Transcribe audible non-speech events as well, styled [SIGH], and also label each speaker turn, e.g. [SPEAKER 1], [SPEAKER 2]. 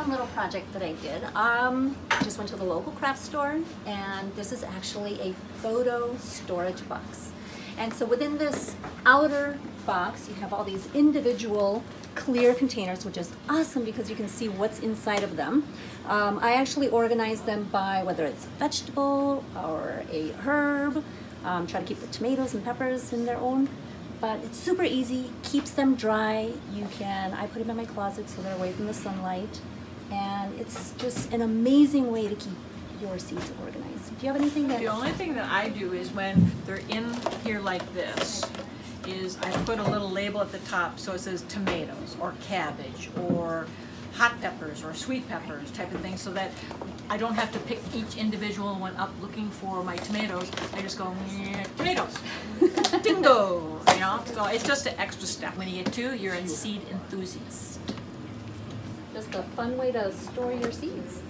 [SPEAKER 1] fun little project that I did. Um, just went to the local craft store and this is actually a photo storage box. And so within this outer box, you have all these individual clear containers, which is awesome because you can see what's inside of them. Um, I actually organize them by whether it's a vegetable or a herb, um, try to keep the tomatoes and peppers in their own but it's super easy, keeps them dry. You can, I put them in my closet so they're away from the sunlight. And it's just an amazing way to keep your seeds organized. Do you have anything that?
[SPEAKER 2] The only thing that I do is when they're in here like this, is I put a little label at the top so it says tomatoes or cabbage or hot peppers or sweet peppers type of thing so that I don't have to pick each individual one up looking for my tomatoes. I just go, tomatoes, [LAUGHS] dingo, you know? So it's just an extra step. When you get two, you're a seed enthusiast.
[SPEAKER 1] Just a fun way to store your seeds.